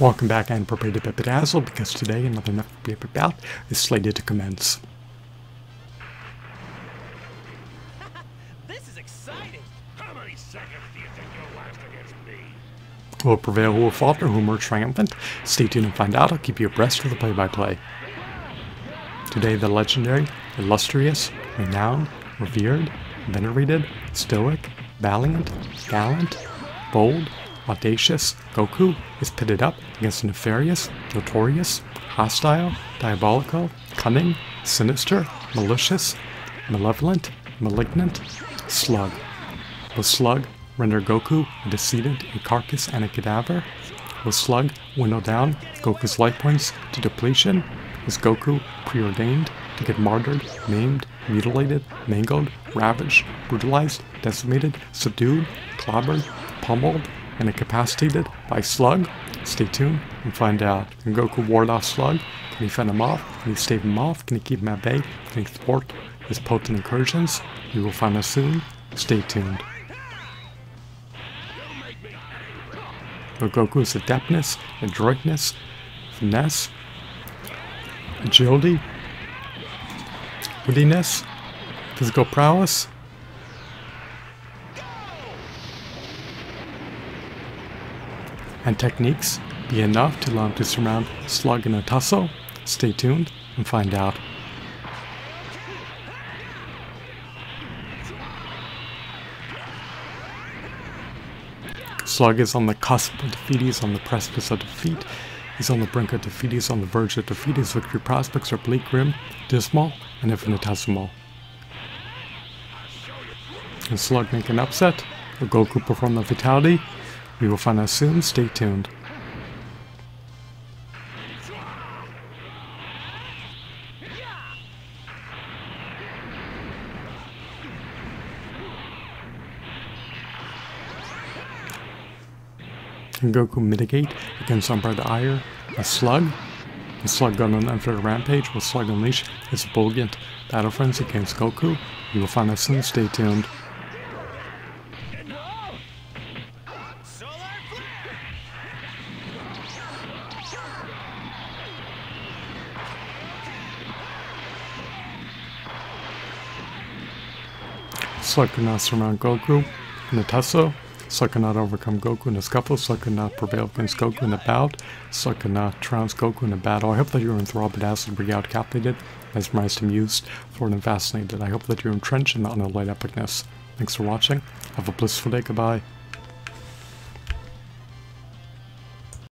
Welcome back and prepare to be bedazzled because today another Be bout is slated to commence. This is exciting. How many seconds do you think you'll last against me? Who will prevail, who will falter, who will triumphant? Stay tuned and find out. I'll keep you abreast of the play-by-play. Today the legendary, illustrious, renowned, revered, venerated, stoic, valiant, gallant, bold, audacious Goku is pitted up against the nefarious, notorious, hostile, diabolical, cunning, sinister, malicious, malevolent, malignant, Slug. Will Slug render Goku a decedent, a carcass, and a cadaver? Will Slug winnow down Goku's life points to depletion? Is Goku preordained to get martyred, maimed, mutilated, mangled, ravaged, brutalized, decimated, subdued, clobbered, pummeled, and incapacitated by Slug? Stay tuned and find out. Can Goku ward off Slug? Can he fend him off? Can he stave him off? Can he keep him at bay? Can he thwart his potent incursions? We will find out soon. Stay tuned. But Goku's adeptness, adroitness, finesse, agility, wittiness, physical prowess, and techniques be enough to him to surround Slug in a tussle? Stay tuned and find out. Slug is on the cusp of defeat, he's on the precipice of defeat, he's on the brink of defeat, he's on the verge of defeat, his victory prospects are bleak, grim, dismal, and infinitesimal. Can Slug make an upset? Will Goku perform the fatality? We will find out soon, stay tuned. Goku mitigate against Umbra the Ire? A Slug? A Slug gun on Infinite Rampage? Will Slug unleash his brilliant battle frenzy against Goku? We will find out soon, stay tuned. Slug could not surround Goku in a tussle. Slug could not overcome Goku in a scuffle. Slug could not prevail against Goku in a bout. Slug could not trounce Goku in a battle. I hope that you're enthralled, bedazzled, regaled, captivated, mesmerized, amused, floored, and fascinated. I hope that you're entrenched in the unalloyed epicness. Thanks for watching. Have a blissful day. Goodbye.